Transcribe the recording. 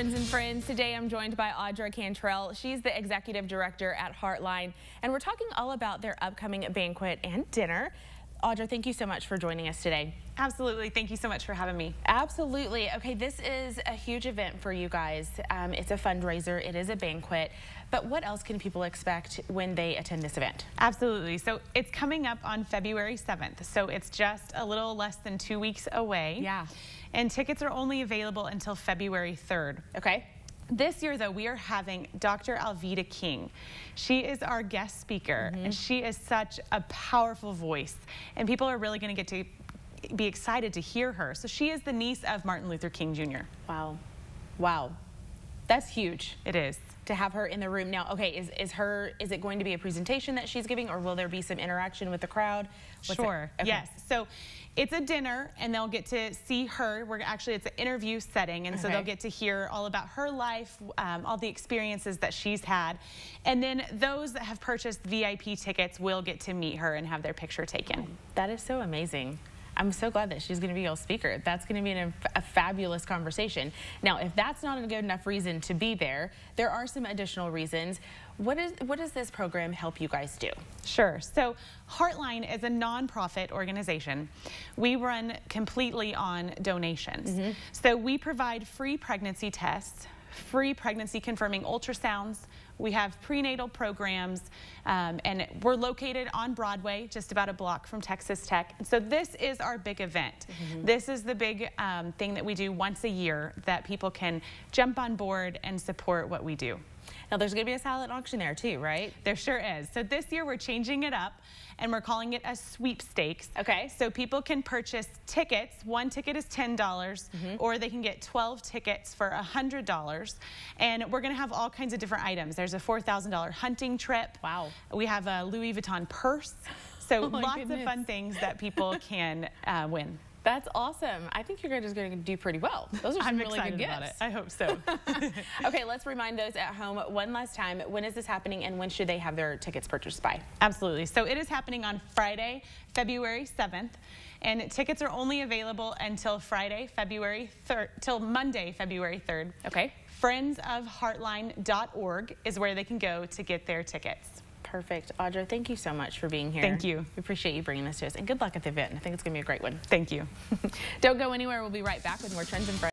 Trends and Friends. Today I'm joined by Audra Cantrell. She's the executive director at Heartline, and we're talking all about their upcoming banquet and dinner. Audra, thank you so much for joining us today. Absolutely. Thank you so much for having me. Absolutely. Okay, this is a huge event for you guys. Um, it's a fundraiser, it is a banquet, but what else can people expect when they attend this event? Absolutely. So it's coming up on February 7th, so it's just a little less than two weeks away. Yeah. And tickets are only available until February 3rd. Okay. This year, though, we are having Dr. Alveda King. She is our guest speaker, mm -hmm. and she is such a powerful voice, and people are really going to get to be excited to hear her. So she is the niece of Martin Luther King Jr. Wow. Wow. That's huge. It is. To have her in the room. Now, okay, is, is her, is it going to be a presentation that she's giving or will there be some interaction with the crowd? What's sure, okay. yes. So it's a dinner and they'll get to see her. We're actually, it's an interview setting and okay. so they'll get to hear all about her life, um, all the experiences that she's had. And then those that have purchased VIP tickets will get to meet her and have their picture taken. That is so amazing. I'm so glad that she's going to be your speaker. That's going to be an, a fabulous conversation. Now, if that's not a good enough reason to be there, there are some additional reasons. What is what does this program help you guys do? Sure. So Heartline is a nonprofit organization. We run completely on donations. Mm -hmm. So we provide free pregnancy tests free pregnancy confirming ultrasounds. We have prenatal programs, um, and we're located on Broadway, just about a block from Texas Tech. And so this is our big event. Mm -hmm. This is the big um, thing that we do once a year that people can jump on board and support what we do. Now there's going to be a silent auction there too, right? There sure is. So this year we're changing it up and we're calling it a sweepstakes. Okay. So people can purchase tickets. One ticket is $10 mm -hmm. or they can get 12 tickets for $100. And we're going to have all kinds of different items. There's a $4,000 hunting trip. Wow. We have a Louis Vuitton purse. So oh lots goodness. of fun things that people can uh, win. That's awesome. I think you're just going to do pretty well. Those are some I'm really good gifts. I hope so. okay, let's remind those at home one last time. When is this happening and when should they have their tickets purchased by? Absolutely. So it is happening on Friday, February 7th. And tickets are only available until Friday, February 3rd, till Monday, February 3rd. Okay. Friendsofheartline.org is where they can go to get their tickets. Perfect. Audra, thank you so much for being here. Thank you. We appreciate you bringing this to us. And good luck at the event. I think it's going to be a great one. Thank you. Don't go anywhere. We'll be right back with more Trends and Friends.